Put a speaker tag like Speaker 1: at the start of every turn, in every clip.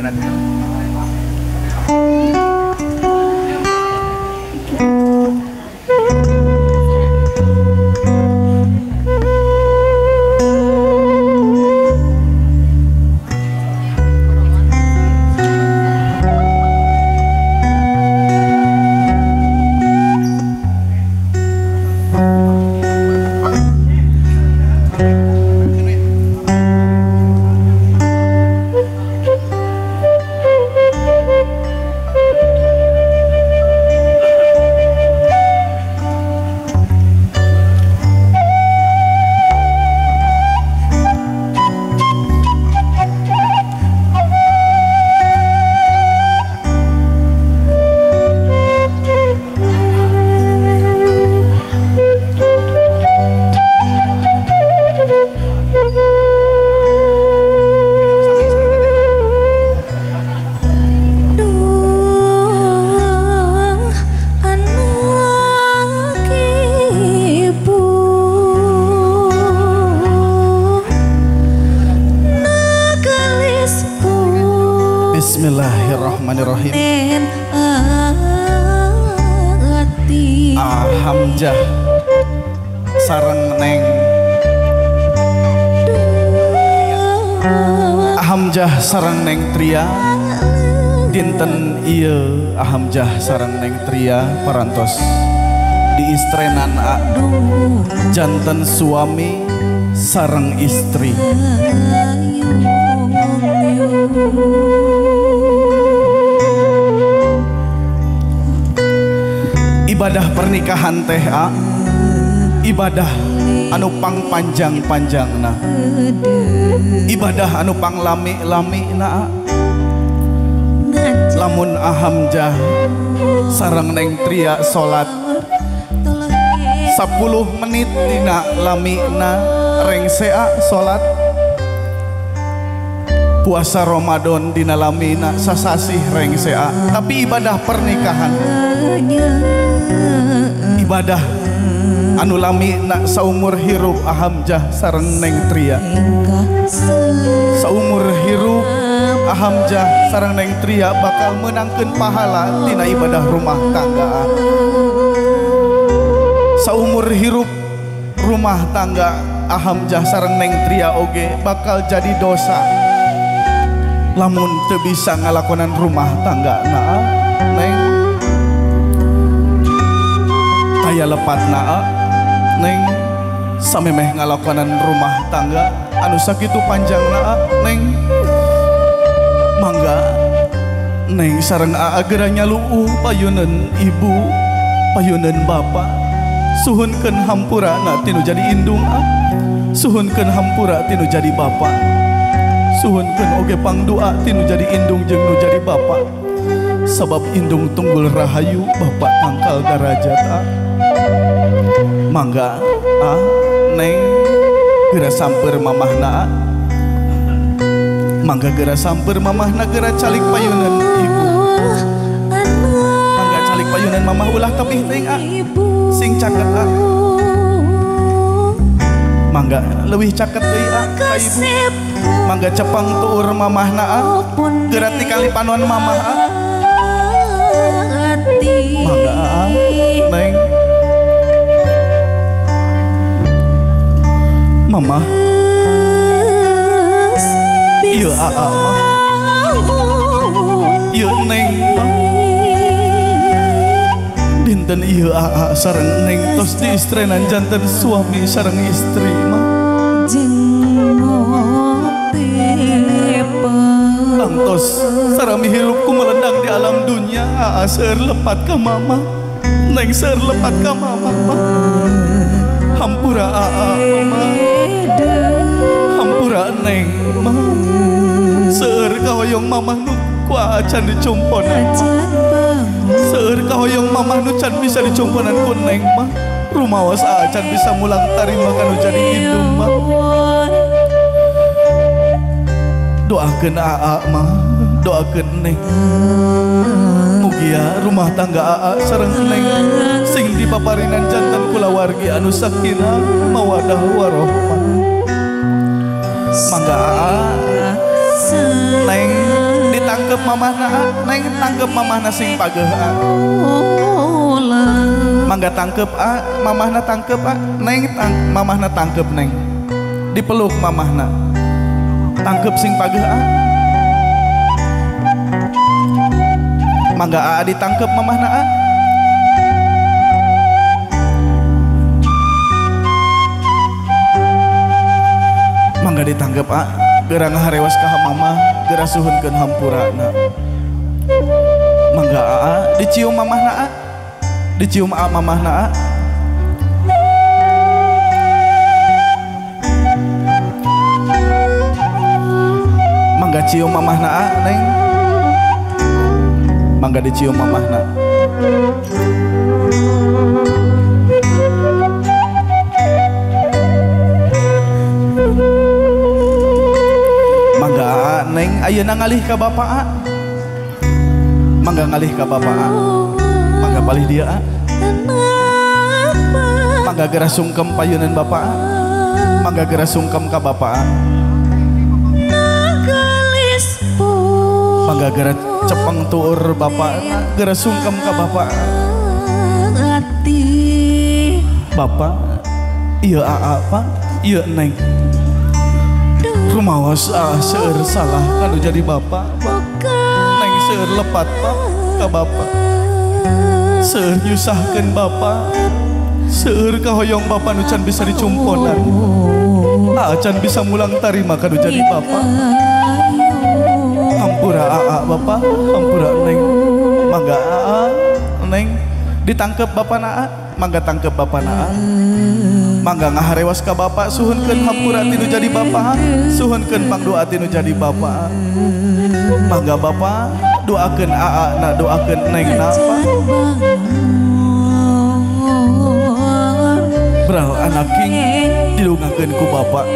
Speaker 1: natin. Ati
Speaker 2: Alhamjah sareng neng. Ahamjah sareng neng Tria. Dinten iya. Ahamjah sareng neng Tria parantos. Di istrenan A. Janten suami sareng istri ibadah pernikahan teh A. Ibadah anu pang panjang panjangna ibadah anu pang lami lami na lamun ahamjah sarang neng tria salat 10 menit dina lami na reng sea salat puasa Ramadan dina lamina sasasih reng sea. Tapi ibadah pernikahan. Ibadah anu lami nak saumur hirup ahamjah sareng neng tria. Saumur hirup ahamjah sareng neng tria bakal menangkan pahala tina ibadah rumah tangga. Saumur hirup rumah tangga ahamjah sareng neng tria oge bakal jadi dosa lamun teu bisa ngalakonan rumah tangga nah neng. Taya lepat naa neng. Samemeh ngalakonan rumah tangga anu sakitu panjang naa neng. Mangga neng sareng aa gera nyaluuh payunan ibu payunan bapak suhunkeun hampura na tinu jadi indung a suhunkeun hampura tinu jadi bapak suhunkeun oge pangdoa tinu jadi indung jeung nu jadi bapak sabab indung tunggul rahayu bapak tangkal darajat a mangga a neng gera samper mamahna a mangga gera samper mamahna gera calik payunan ibu. Mangga calik payunan mamah ulah tepih teuing a. Sing caket a. Mangga leuwih caket deui a ka ibu mangga cepang tuur mamahna a gera tikali panuan mamah a mangga a neng. Mamah. Iya a a mah. Iya neng dinten iya a a sareng neng. Tos di istrenan janten suami sareng istri mah Langtos sarami hirupku melendang di alam dunia Aa seur lepat ka mama Neng seur lepat ka mama ma. Hampura aa mama Hampura neng ma. Seur kahoyong mama nu ku acan dicumponan Seur kahoyong mama nu can bisa dicumponan ku neng ma. Rumawas acan bisa mulang tarima kanu jadi ma. Doakeun aa mah doakeun neng mugia rumah tangga aa sareng neng sing dipaparinan jantan kulawargi anu sakinah mawadah warohmah mangga aa neng tangkep mamahna A. neng tangkep mamahna sing pageuh A. mangga tangkep A mamahna tangkep A. neng tang mamahna tangkep neng dipeluk mamahna tangkep sing pageuh A. mangga A ditangkep mamahna A. mangga ditangkep A gerang harewas ka mama gera suhunkeun hampurana mangga A dicium mamahna A dicium A mamahna A mangga cium mamahna A neng. Mangga dicium mamahna mangga A neng. Ayeuna ngalih ka bapak A mangga ngalih ka bapak A mangga palih dia A mangga gera sungkem payunan bapak A mangga gera sungkem ka bapak A mangga gera cepeng tuur bapak A gera sungkem ka bapak. Bapak iya apa? Iya neng. Rumawas ah seur salah kanu jadi bapak. Neng seur lepat pak ka bapak. Seur nyusahkeun bapak. Seur kahoyong bapak nu can bisa dicumponan ah can bisa mulang tarima kanu jadi bapak hampura aa bapak. Hampura neng. Mangga aa neng. Ditangkep bapak naa mangga tangkep bapak naa mangga ngaharewas ka bapak suhunkeun hampura tinu jadi bapak suhunkeun pangdoa tinu jadi bapak mangga bapak doakeun aa na doakeun neng na pak Bral anak king dilungakeun ku bapak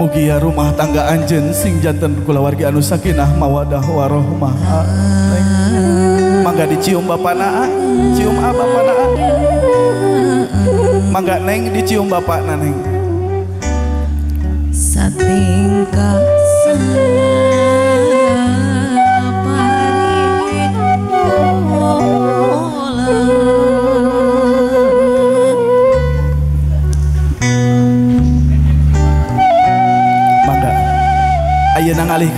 Speaker 2: Mugia rumah tangga anjen sing janten kulawargi anu sakinah mawadah warohmah. Mangga dicium bapak naa cium a bapak naa Mangga neng dicium bapak na neng.
Speaker 1: Satingkah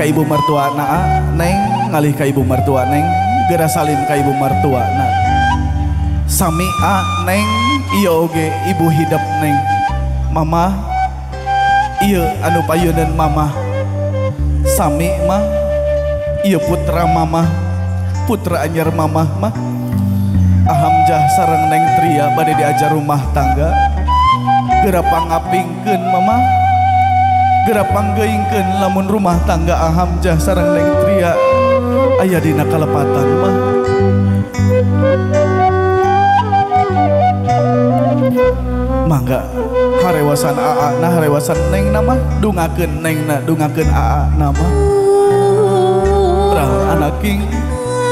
Speaker 2: ka ibu mertua naa neng ngalih ka ibu mertua neng gera salim ka ibu mertua na. Sami a neng iya oge ibu hidup neng. Mama iya anu payunan mama. Sami mah iya putra mama. Putra anyar mama mah Ahamjah sareng neng Tria bade diajar rumah tangga. Gera pangapingkeun mama gera panggeingkeun lamun rumah tangga Ahamjah sareng neng Tria. Aya dina kalepatan mah. Mangga harewasan aa na harewasan neng nama dungakeun neng na dungakeun aa nama Rah anak king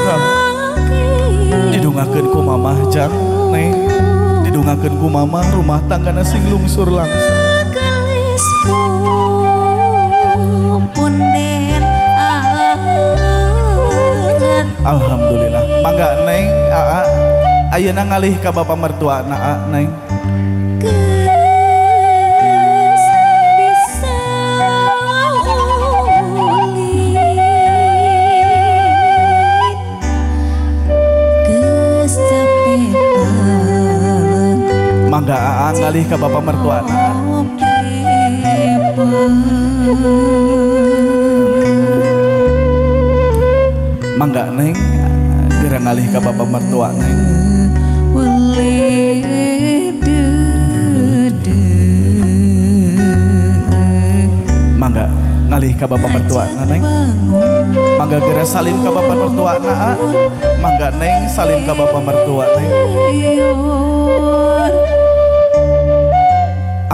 Speaker 2: Rah didungakeun ku mamah jang neng. Didungakeun ku mamah rumah tanggana sing lungsur langsung Alhamdulillah. Mangga neng? Aa ayeuna ngalih ka bapak mertua na aa neng. Mangga aa ngalih ka bapak mertua na mangga neng gera ngalih ka bapak mertua neng. Mangga ngalih ka bapak mertua neng. Mangga gera salim ka bapak mertua na aa. mangga neng salim ka bapak mertua neng.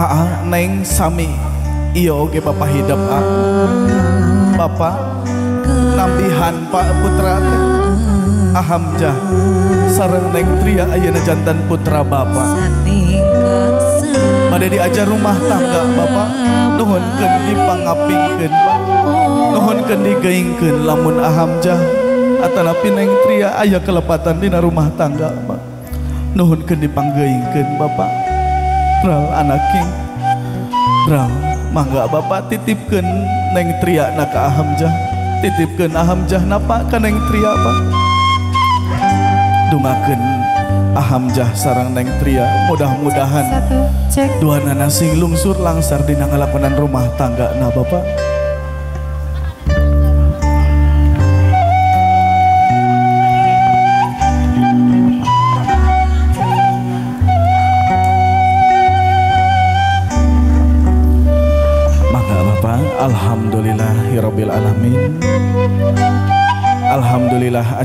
Speaker 2: Aa neng sami iyo oge bapak hidup bapak nambihan pak putra ahamjah sareng neng tria ayeuna jantan putra bapak. Bade diajar rumah tangga Bapak. Nuhunkeun dipangapingkeun Pak. Nuhunkeun digeingkeun lamun ahamjah. Atanapi neng tria aya kelepatan dina rumah tangga Pak. Nuhunkeun dipanggeingkeun Bapak. Ral anak king Ral mangga Bapak titipkeun neng tria na ka ahamjah titipkeun ahamjah napa ka neng tria Pak dungakeun ahamjah sarang neng tria mudah-mudahan. Dua nana sing lungsur langsar dina ngalakonan rumah tangga na bapak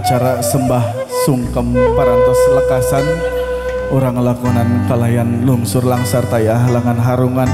Speaker 2: acara sembah sungkem parantos lekasan. Orang lakonan kalayan lungsur langsar tayah halangan harungan